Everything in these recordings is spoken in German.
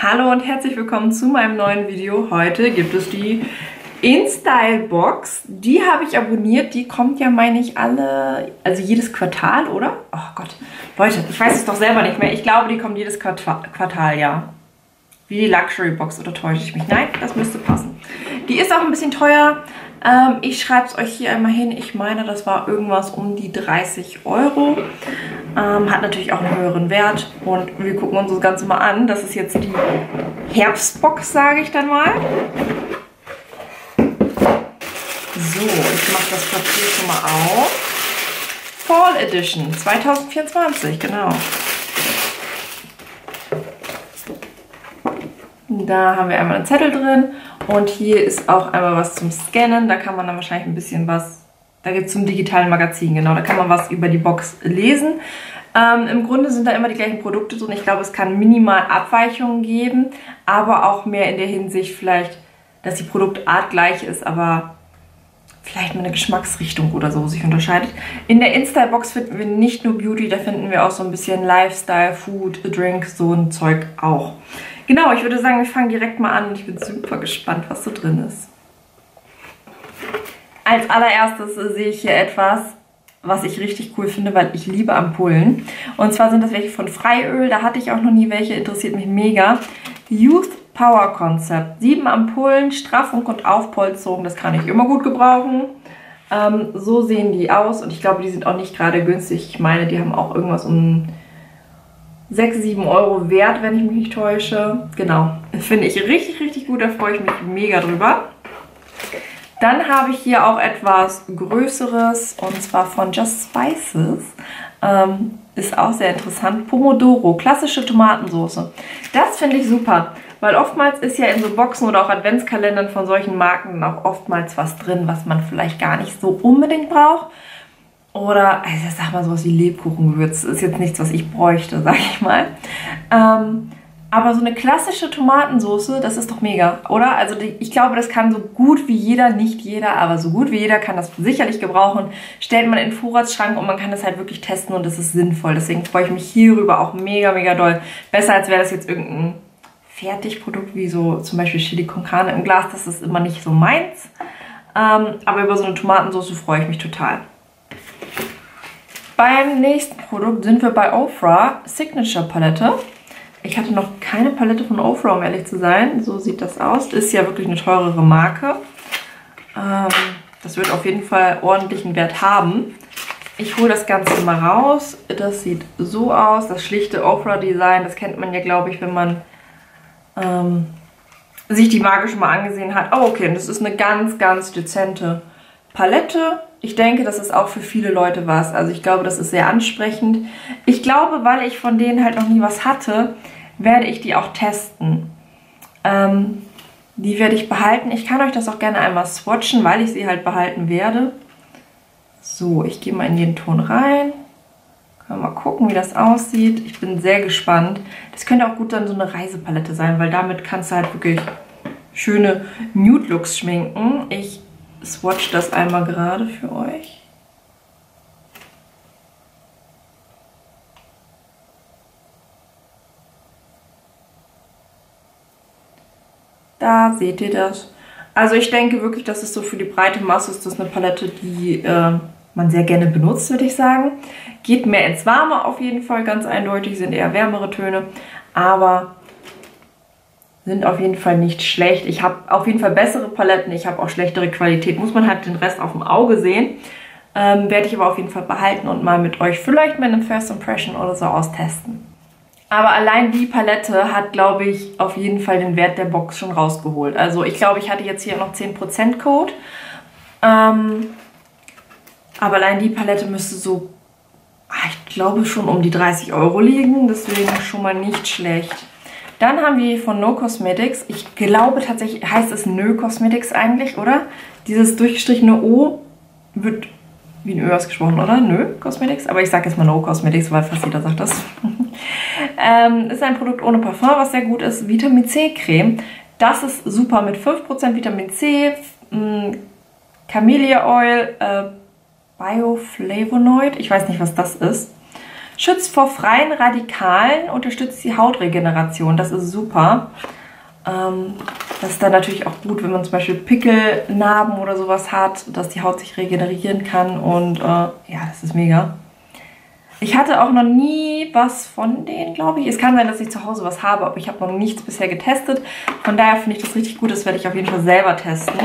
Hallo und herzlich willkommen zu meinem neuen Video. Heute gibt es die InStyle Box. Die habe ich abonniert. Die kommt ja, meine ich, alle, also jedes Quartal, oder? Oh Gott. Leute, ich weiß es doch selber nicht mehr. Ich glaube, die kommt jedes Quartal, Quartal ja. Wie die Luxury Box, oder täusche ich mich? Nein, das müsste passen. Die ist auch ein bisschen teuer. Ähm, ich schreibe es euch hier einmal hin. Ich meine, das war irgendwas um die 30 Euro. Ähm, hat natürlich auch einen höheren Wert. Und wir gucken uns das Ganze mal an. Das ist jetzt die Herbstbox, sage ich dann mal. So, ich mache das Papier schon mal auf. Fall Edition 2024, genau. Da haben wir einmal einen Zettel drin und hier ist auch einmal was zum Scannen. Da kann man dann wahrscheinlich ein bisschen was, da geht es zum digitalen Magazin, genau. Da kann man was über die Box lesen. Ähm, Im Grunde sind da immer die gleichen Produkte drin. Ich glaube, es kann minimal Abweichungen geben, aber auch mehr in der Hinsicht vielleicht, dass die Produktart gleich ist, aber vielleicht mal eine Geschmacksrichtung oder so sich unterscheidet. In der InStyle-Box finden wir nicht nur Beauty, da finden wir auch so ein bisschen Lifestyle, Food, Drink, so ein Zeug auch. Genau, ich würde sagen, wir fangen direkt mal an und ich bin super gespannt, was so drin ist. Als allererstes sehe ich hier etwas, was ich richtig cool finde, weil ich liebe Ampullen. Und zwar sind das welche von Freiöl, da hatte ich auch noch nie welche, interessiert mich mega. Youth Power Concept. Sieben Ampullen, Straffung und Aufpolsterung, das kann ich immer gut gebrauchen. Ähm, so sehen die aus und ich glaube, die sind auch nicht gerade günstig. Ich meine, die haben auch irgendwas um 6, 7 Euro wert, wenn ich mich nicht täusche. Genau, finde ich richtig, richtig gut, da freue ich mich mega drüber. Dann habe ich hier auch etwas Größeres und zwar von Just Spices. Ähm, ist auch sehr interessant. Pomodoro, klassische Tomatensauce. Das finde ich super, weil oftmals ist ja in so Boxen oder auch Adventskalendern von solchen Marken auch oftmals was drin, was man vielleicht gar nicht so unbedingt braucht. Oder, also sag mal sowas wie Lebkuchengewürz. Ist jetzt nichts, was ich bräuchte, sag ich mal. Ähm, aber so eine klassische Tomatensauce, das ist doch mega, oder? Also ich glaube, das kann so gut wie jeder, nicht jeder, aber so gut wie jeder kann das sicherlich gebrauchen. Stellt man in den Vorratsschrank und man kann das halt wirklich testen und das ist sinnvoll. Deswegen freue ich mich hierüber auch mega, mega doll. Besser als wäre das jetzt irgendein Fertigprodukt wie so zum Beispiel Chili con Carne im Glas. Das ist immer nicht so meins. Ähm, aber über so eine Tomatensauce freue ich mich total. Beim nächsten Produkt sind wir bei Ofra Signature Palette. Ich hatte noch keine Palette von Ofra, um ehrlich zu sein. So sieht das aus. Ist ja wirklich eine teurere Marke. Ähm, das wird auf jeden Fall ordentlichen Wert haben. Ich hole das Ganze mal raus. Das sieht so aus. Das schlichte Ofra-Design, das kennt man ja, glaube ich, wenn man ähm, sich die Marke schon mal angesehen hat. Oh, okay, das ist eine ganz, ganz dezente Palette. Ich denke, das ist auch für viele Leute was. Also ich glaube, das ist sehr ansprechend. Ich glaube, weil ich von denen halt noch nie was hatte, werde ich die auch testen. Ähm, die werde ich behalten. Ich kann euch das auch gerne einmal swatchen, weil ich sie halt behalten werde. So, ich gehe mal in den Ton rein. Können wir mal gucken, wie das aussieht. Ich bin sehr gespannt. Das könnte auch gut dann so eine Reisepalette sein, weil damit kannst du halt wirklich schöne Nude-Looks schminken. Ich swatch das einmal gerade für euch. Da seht ihr das. Also ich denke wirklich, dass es so für die breite Masse ist das eine Palette, die äh, man sehr gerne benutzt, würde ich sagen. Geht mehr ins Warme auf jeden Fall, ganz eindeutig, sind eher wärmere Töne. Aber sind auf jeden Fall nicht schlecht. Ich habe auf jeden Fall bessere Paletten, ich habe auch schlechtere Qualität. Muss man halt den Rest auf dem Auge sehen. Ähm, Werde ich aber auf jeden Fall behalten und mal mit euch vielleicht mit einem First Impression oder so austesten. Aber allein die Palette hat, glaube ich, auf jeden Fall den Wert der Box schon rausgeholt. Also ich glaube, ich hatte jetzt hier noch 10% Code. Ähm, aber allein die Palette müsste so, ah, ich glaube, schon um die 30 Euro liegen. Deswegen schon mal nicht schlecht. Dann haben wir von No Cosmetics, ich glaube tatsächlich, heißt es Nö Cosmetics eigentlich, oder? Dieses durchgestrichene O wird wie ein Ö ausgesprochen, oder? Nö Cosmetics, aber ich sage jetzt mal No Cosmetics, weil fast jeder sagt das. ähm, ist ein Produkt ohne Parfum, was sehr gut ist. Vitamin C Creme, das ist super mit 5% Vitamin C, mh, Camellia Oil, äh, Bioflavonoid, ich weiß nicht, was das ist. Schützt vor freien Radikalen, unterstützt die Hautregeneration. Das ist super. Ähm, das ist dann natürlich auch gut, wenn man zum Beispiel Pickelnarben oder sowas hat, dass die Haut sich regenerieren kann. Und äh, ja, das ist mega. Ich hatte auch noch nie was von denen, glaube ich. Es kann sein, dass ich zu Hause was habe, aber ich habe noch nichts bisher getestet. Von daher finde ich das richtig gut. Das werde ich auf jeden Fall selber testen.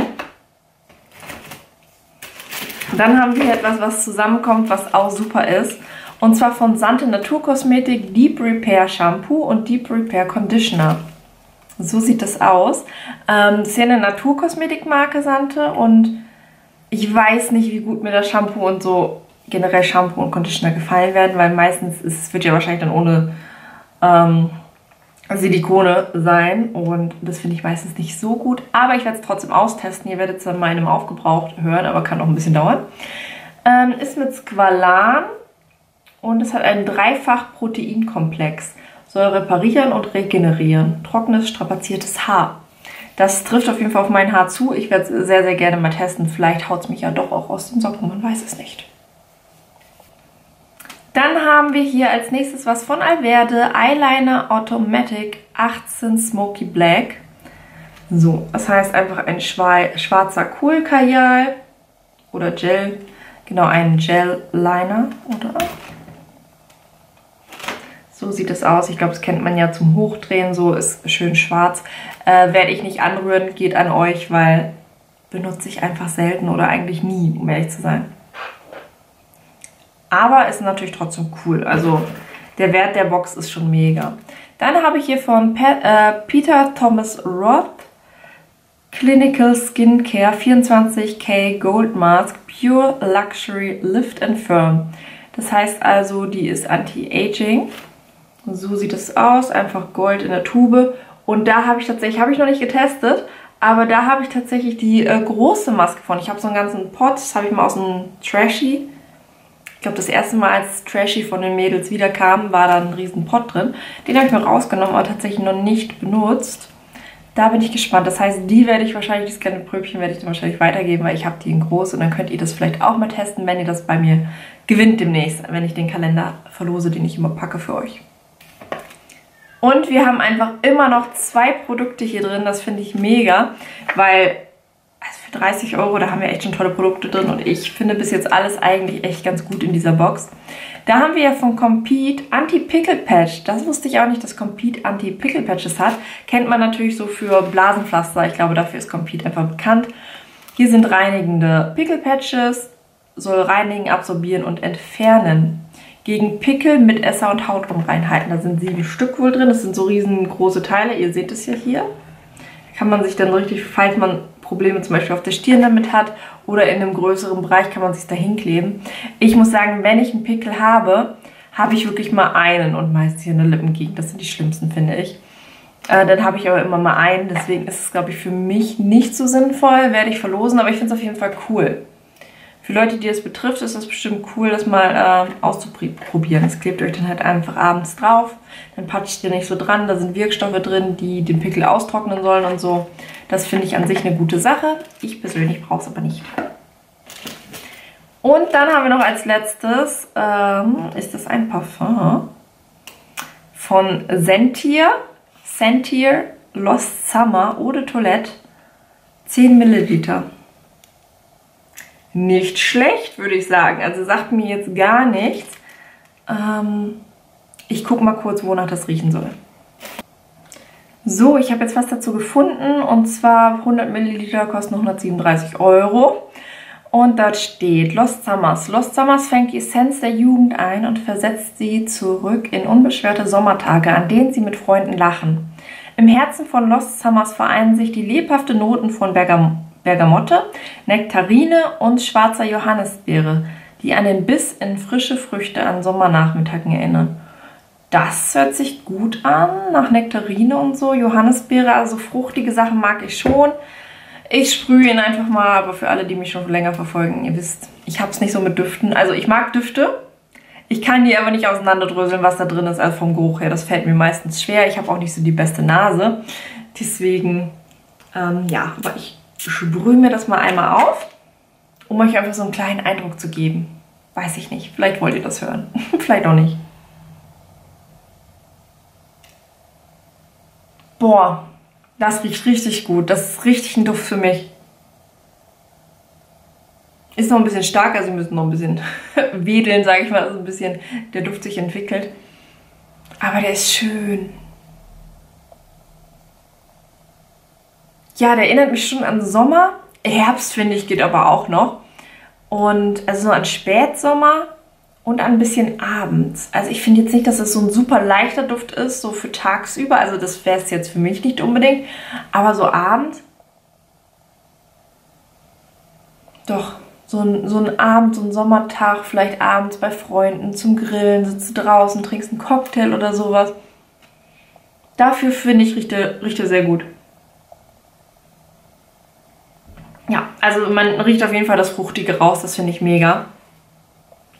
Dann haben wir etwas, was zusammenkommt, was auch super ist. Und zwar von Sante Naturkosmetik Deep Repair Shampoo und Deep Repair Conditioner. So sieht das aus. Ähm, das ist ja eine Naturkosmetikmarke Sante und ich weiß nicht, wie gut mir das Shampoo und so generell Shampoo und Conditioner gefallen werden, weil meistens ist, wird ja wahrscheinlich dann ohne ähm, Silikone sein und das finde ich meistens nicht so gut. Aber ich werde es trotzdem austesten. Ihr werdet es dann meinem aufgebraucht hören, aber kann auch ein bisschen dauern. Ähm, ist mit Squalan und es hat einen Dreifach-Proteinkomplex. Soll reparieren und regenerieren. Trockenes, strapaziertes Haar. Das trifft auf jeden Fall auf mein Haar zu. Ich werde es sehr, sehr gerne mal testen. Vielleicht haut es mich ja doch auch aus den Socken, man weiß es nicht. Dann haben wir hier als nächstes was von Alverde, Eyeliner Automatic 18 Smoky Black. So, das heißt einfach ein schwarzer Kohlkajal oder Gel, genau ein Gel-Liner, oder? So sieht es aus. Ich glaube, das kennt man ja zum Hochdrehen, so ist schön schwarz. Äh, werde ich nicht anrühren, geht an euch, weil benutze ich einfach selten oder eigentlich nie, um ehrlich zu sein. Aber ist natürlich trotzdem cool. Also der Wert der Box ist schon mega. Dann habe ich hier von Pe äh, Peter Thomas Roth Clinical Skincare 24K Gold Mask Pure Luxury Lift and Firm. Das heißt also, die ist Anti-Aging. So sieht es aus, einfach Gold in der Tube. Und da habe ich tatsächlich, habe ich noch nicht getestet, aber da habe ich tatsächlich die äh, große Maske von. Ich habe so einen ganzen Pot, das habe ich mal aus dem Trashy ich glaube, das erste Mal, als Trashy von den Mädels wiederkam, war da ein riesen Pot drin. Den habe ich mir rausgenommen, aber tatsächlich noch nicht benutzt. Da bin ich gespannt. Das heißt, die werde ich wahrscheinlich, das kleine Pröbchen werde ich dann wahrscheinlich weitergeben, weil ich habe die in groß und dann könnt ihr das vielleicht auch mal testen, wenn ihr das bei mir gewinnt demnächst, wenn ich den Kalender verlose, den ich immer packe für euch. Und wir haben einfach immer noch zwei Produkte hier drin, das finde ich mega, weil also für 30 Euro, da haben wir echt schon tolle Produkte drin und ich finde bis jetzt alles eigentlich echt ganz gut in dieser Box. Da haben wir ja von Compete Anti-Pickle Patch. Das wusste ich auch nicht, dass Compete Anti-Pickle Patches hat. Kennt man natürlich so für Blasenpflaster. Ich glaube, dafür ist Compete einfach bekannt. Hier sind reinigende Pickle Patches. Soll reinigen, absorbieren und entfernen. Gegen Pickel mit Esser und Hautunreinheiten. Da sind sieben Stück wohl drin. Das sind so riesengroße Teile. Ihr seht es ja hier. Kann man sich dann richtig, falls man Probleme zum Beispiel auf der Stirn damit hat oder in einem größeren Bereich kann man sich da hinkleben. Ich muss sagen, wenn ich einen Pickel habe, habe ich wirklich mal einen und meist hier eine Lippengegend. Das sind die schlimmsten, finde ich. Äh, dann habe ich aber immer mal einen, deswegen ist es, glaube ich, für mich nicht so sinnvoll. Werde ich verlosen, aber ich finde es auf jeden Fall cool. Für Leute, die es betrifft, ist das bestimmt cool, das mal äh, auszuprobieren. Es klebt euch dann halt einfach abends drauf. Dann patscht ihr nicht so dran. Da sind Wirkstoffe drin, die den Pickel austrocknen sollen und so. Das finde ich an sich eine gute Sache. Ich persönlich brauche es aber nicht. Und dann haben wir noch als letztes, ähm, ist das ein Parfum von Sentier. Sentier Lost Summer Eau de Toilette. 10 Milliliter nicht schlecht, würde ich sagen. Also sagt mir jetzt gar nichts. Ähm, ich gucke mal kurz, wonach das riechen soll. So, ich habe jetzt was dazu gefunden und zwar 100 Milliliter kosten 137 Euro. Und dort steht Lost Summers. Lost Summers fängt die Essenz der Jugend ein und versetzt sie zurück in unbeschwerte Sommertage, an denen sie mit Freunden lachen. Im Herzen von Lost Summers vereinen sich die lebhafte Noten von Bergam Bergamotte, Nektarine und schwarzer Johannisbeere, die an den Biss in frische Früchte an Sommernachmittagen erinnern. Das hört sich gut an, nach Nektarine und so. Johannisbeere, also fruchtige Sachen mag ich schon. Ich sprühe ihn einfach mal, aber für alle, die mich schon länger verfolgen, ihr wisst, ich habe es nicht so mit Düften. Also ich mag Düfte, ich kann die aber nicht auseinanderdröseln, was da drin ist, also vom Geruch her. Das fällt mir meistens schwer. Ich habe auch nicht so die beste Nase. Deswegen, ähm, ja, aber ich sprühe mir das mal einmal auf, um euch einfach so einen kleinen Eindruck zu geben. Weiß ich nicht. Vielleicht wollt ihr das hören. Vielleicht auch nicht. Boah, das riecht richtig gut. Das ist richtig ein Duft für mich. Ist noch ein bisschen stark, also wir müssen noch ein bisschen wedeln, sage ich mal, also ein bisschen der Duft sich entwickelt. Aber der ist schön. Ja, der erinnert mich schon an Sommer. Herbst, finde ich, geht aber auch noch. Und also so an Spätsommer und ein bisschen abends. Also ich finde jetzt nicht, dass es so ein super leichter Duft ist, so für tagsüber. Also das wäre es jetzt für mich nicht unbedingt. Aber so abends. Doch, so ein, so ein Abend, so ein Sommertag, vielleicht abends bei Freunden zum Grillen, sitzt du draußen, trinkst einen Cocktail oder sowas. Dafür finde ich, riecht er sehr gut. Ja, also man riecht auf jeden Fall das Fruchtige raus, das finde ich mega.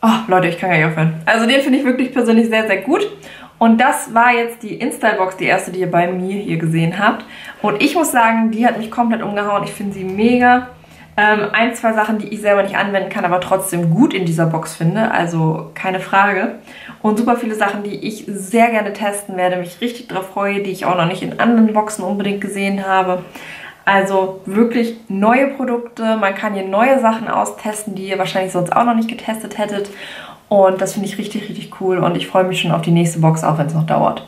Oh, Leute, ich kann gar nicht aufhören. Also den finde ich wirklich persönlich sehr, sehr gut. Und das war jetzt die InStyle-Box, die erste, die ihr bei mir hier gesehen habt. Und ich muss sagen, die hat mich komplett umgehauen. Ich finde sie mega. Ähm, ein, zwei Sachen, die ich selber nicht anwenden kann, aber trotzdem gut in dieser Box finde. Also keine Frage. Und super viele Sachen, die ich sehr gerne testen werde, mich richtig darauf freue, die ich auch noch nicht in anderen Boxen unbedingt gesehen habe. Also wirklich neue Produkte, man kann hier neue Sachen austesten, die ihr wahrscheinlich sonst auch noch nicht getestet hättet. Und das finde ich richtig, richtig cool und ich freue mich schon auf die nächste Box, auch wenn es noch dauert.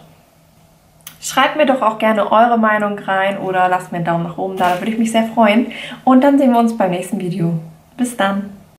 Schreibt mir doch auch gerne eure Meinung rein oder lasst mir einen Daumen nach oben da, da würde ich mich sehr freuen. Und dann sehen wir uns beim nächsten Video. Bis dann!